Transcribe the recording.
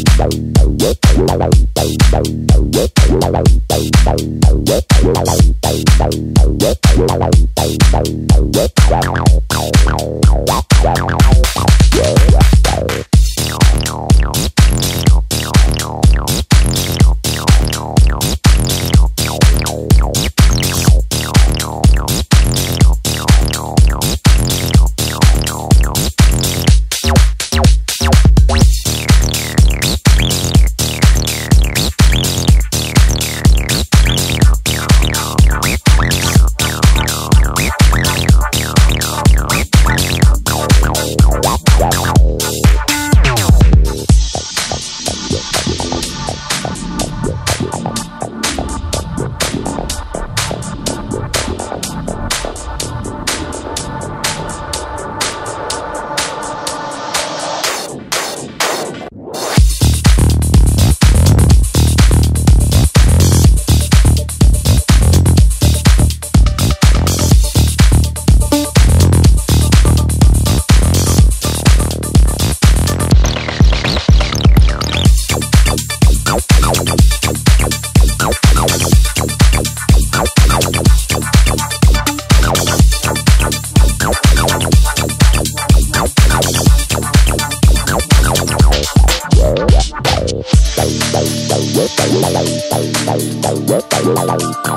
Wow. Bye.